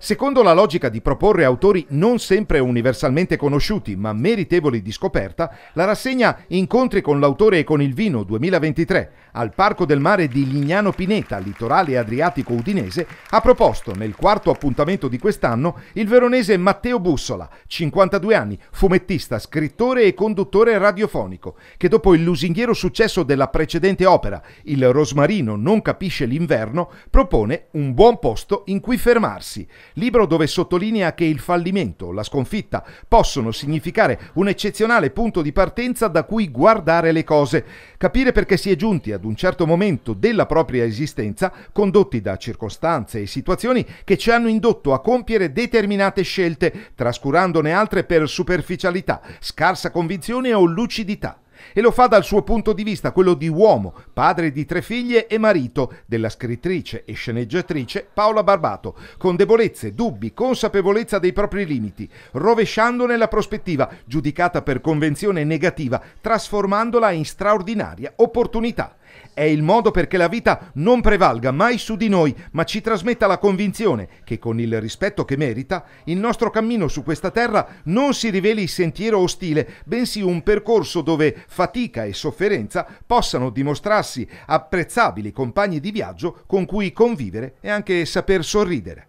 Secondo la logica di proporre autori non sempre universalmente conosciuti, ma meritevoli di scoperta, la rassegna Incontri con l'autore e con il vino 2023 al Parco del Mare di Lignano Pineta, litorale adriatico udinese, ha proposto nel quarto appuntamento di quest'anno il veronese Matteo Bussola, 52 anni, fumettista, scrittore e conduttore radiofonico, che dopo il lusinghiero successo della precedente opera, Il Rosmarino non capisce l'inverno, propone un buon posto in cui fermarsi libro dove sottolinea che il fallimento, la sconfitta, possono significare un eccezionale punto di partenza da cui guardare le cose, capire perché si è giunti ad un certo momento della propria esistenza, condotti da circostanze e situazioni che ci hanno indotto a compiere determinate scelte, trascurandone altre per superficialità, scarsa convinzione o lucidità e lo fa dal suo punto di vista, quello di uomo, padre di tre figlie e marito della scrittrice e sceneggiatrice Paola Barbato, con debolezze, dubbi, consapevolezza dei propri limiti, rovesciandone la prospettiva, giudicata per convenzione negativa, trasformandola in straordinaria opportunità. È il modo perché la vita non prevalga mai su di noi, ma ci trasmetta la convinzione che con il rispetto che merita, il nostro cammino su questa terra non si riveli sentiero ostile, bensì un percorso dove fatica e sofferenza possano dimostrarsi apprezzabili compagni di viaggio con cui convivere e anche saper sorridere.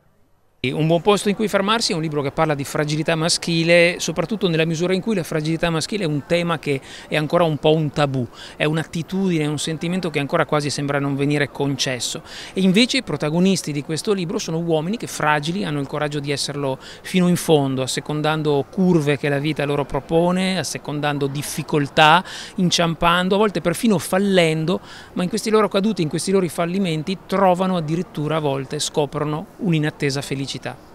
Un buon posto in cui fermarsi è un libro che parla di fragilità maschile, soprattutto nella misura in cui la fragilità maschile è un tema che è ancora un po' un tabù, è un'attitudine, è un sentimento che ancora quasi sembra non venire concesso. E invece i protagonisti di questo libro sono uomini che fragili hanno il coraggio di esserlo fino in fondo, assecondando curve che la vita loro propone, assecondando difficoltà, inciampando, a volte perfino fallendo, ma in questi loro caduti, in questi loro fallimenti trovano addirittura a volte, scoprono un'inattesa felicità. citar.